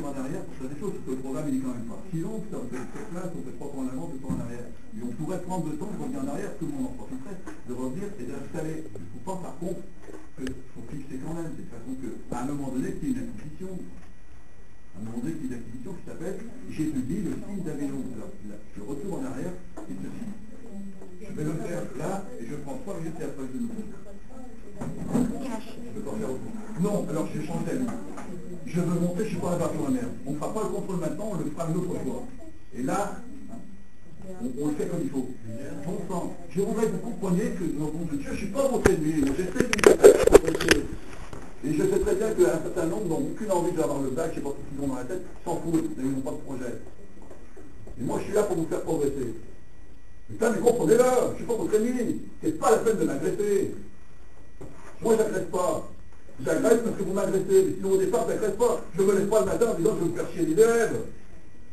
en arrière pour faire des choses, parce que le programme il est quand même pas si long, ça, on fait cette place, on fait trois pas en avant, deux pas en arrière. Et on pourrait prendre le temps de revenir en arrière, tout le monde en profiterait, de revenir et d'installer. Il ne faut pas par contre qu'il faut fixer quand même, de façon qu'à un moment donné, qu'il y ait une acquisition. À un moment donné, qu'il y ait une acquisition qui s'appelle j'étudie le signe d'Avélon. Alors là, je retourne en arrière, et ceci. Je vais le faire là, et je prends trois et après le fais. Je peux pas faire autrement. Non, alors je change d'avis. Je veux monter, je suis pas la mer. On ne fera pas le contrôle maintenant, on le fera une autre fois. Et là, hein, on, le fait comme il faut. Bon sang, je voudrais que vous compreniez que dans le de Dieu, je ne suis pas votre ennemi. J'essaie de. Et je sais très bien qu'un certain nombre n'ont aucune envie d'avoir le bac, je ne sais pas ce qu'ils ont dans la tête, s'en foutent, ils n'ont pas de projet. Et moi, je suis là pour vous faire progresser. Putain, mais comprenez-le, je ne suis pas votre ennemi. C'est pas la peine de m'agresser. Moi, j'agresse pas. J'agresse parce que vous m'agressez. Mais sinon, au départ, j'agresse pas. Je me lève pas le matin en disant que je vais vous faire chier les élèves.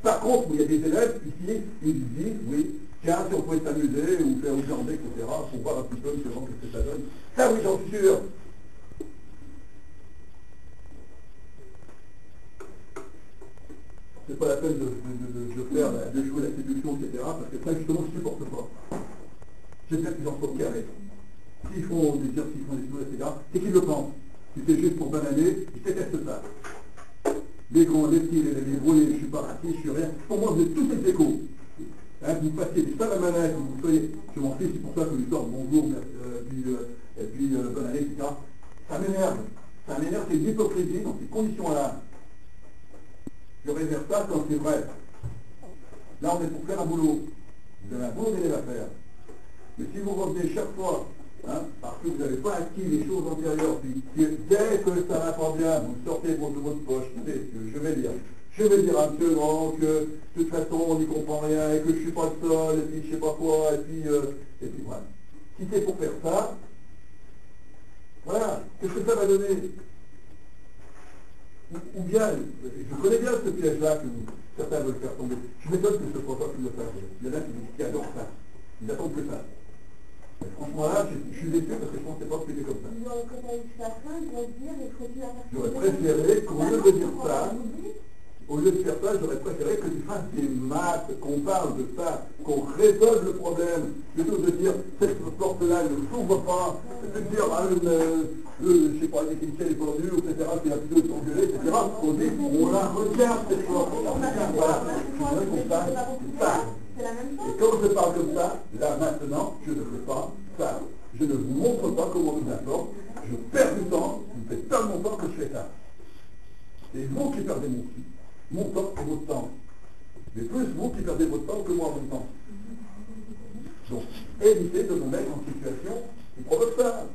Par contre, il y a des élèves ici, ils disent, oui, tiens, si on pouvait s'amuser ou faire regarder, etc., pour voir un petit peu ce que ça donne. Ça, oui, j'en suis sûr. C'est pas la peine de, faire, de jouer la séduction, etc., parce que ça, justement, je ne supporte pas. J'espère qu'ils en sont carrés s'ils font des tirs, s'ils font des choses, etc., c'est qu'ils le pensent. C'est juste pour bananer, ils détestent ça. Les grands, les petits, les, les brouillés, je ne suis pas raciste, je suis rien. Pour moi, vous êtes tous des échos. Hein, vous passiez des manette, vous soyez, je m'en fiche, c'est pour ça que je sors bonjour, euh, puis, euh, et puis euh, bonne année, etc. Ça m'énerve. Ça m'énerve, c'est l'hypocrisie dans ces conditions-là. Je réserve ça quand c'est vrai. Là, on est pour faire un boulot. Vous avez un bon délai à faire. Mais si vous revenez chaque fois Hein, parce que vous n'avez pas acquis les choses antérieures, puis dès que ça va pas bien, vous sortez votre poche, je vais dire, je vais dire à M. Grand que de toute façon on n'y comprend rien, et que je ne suis pas le seul, et puis je sais pas quoi, et puis, euh, et puis voilà. Si c'est pour faire ça, voilà, qu'est-ce que ça va donner ou, bien, je connais bien ce piège-là que certains veulent faire tomber. Je m'étonne que ce pas plus le fasse. Il y en a qui, qui adorent ça. Ils n'attendent que ça. Franchement là, je, je, suis déçu parce que je ne pensais pas que c'était comme ça. J'aurais préféré qu'au lieu de dire ça, au lieu de faire ça, j'aurais préféré que tu fasses des maths, qu'on parle de ça, qu'on résolve le problème, plutôt que de dire cette porte-là ne s'ouvre pas, de dire ah, le, le, je sais pas, l'électricien est pendu, etc., qui a plutôt s'engueuler, etc. On dit on la regarde cette porte. Voilà. Et quand je parle comme ça, là maintenant, je ne fais pas ça. Je ne vous montre pas comment nous apporte. Je perds du temps, vous faites tellement mon temps que je fais ça. C'est vous qui perdez mon, mon temps et votre temps. Mais plus vous qui perdez votre temps que moi mon temps. Donc, évitez de nous mettre en situation qui provoque ça.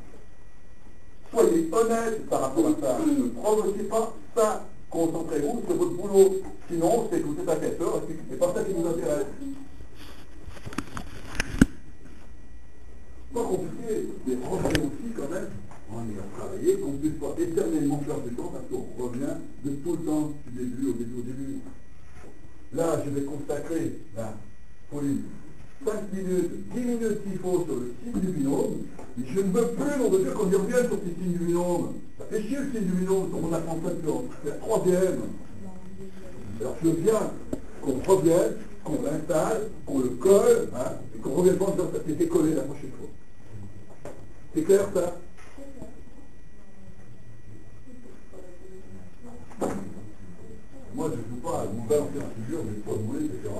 Soyez honnête par rapport à ça. Ne provoquez pas ça. Concentrez-vous sur votre boulot. Sinon, c'est que vous êtes à 4 heures et c'est pas ça qui nous intéresse? pas compliqué, mais revenez aussi quand est à travailler, qu'on ne puisse pas éternellement faire du temps parce qu'on revient de tout le temps du début au début au début. Là, je vais consacrer, là, Pauline, 5 minutes, 10 minutes s'il faut sur le signe du binôme, mais je ne veux plus, on veut dire qu'on y revienne sur ces signes du binôme. Ça fait chier le signe du binôme, on apprend ça c'est la troisième. Alors je viens qu'on revienne, qu'on l'installe, qu'on le colle, hein, et qu'on revienne pas en ça s'était collé la prochaine fois. C'est clair ça Moi je ne joue pas vous balancer un figure, je ne vais pas bouler, etc.